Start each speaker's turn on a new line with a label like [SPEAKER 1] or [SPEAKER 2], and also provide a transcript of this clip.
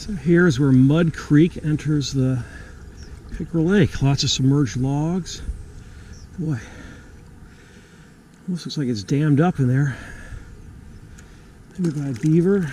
[SPEAKER 1] So here's where Mud Creek enters the Pickerel Lake. Lots of submerged logs. Boy, almost looks like it's dammed up in there. Maybe by a beaver.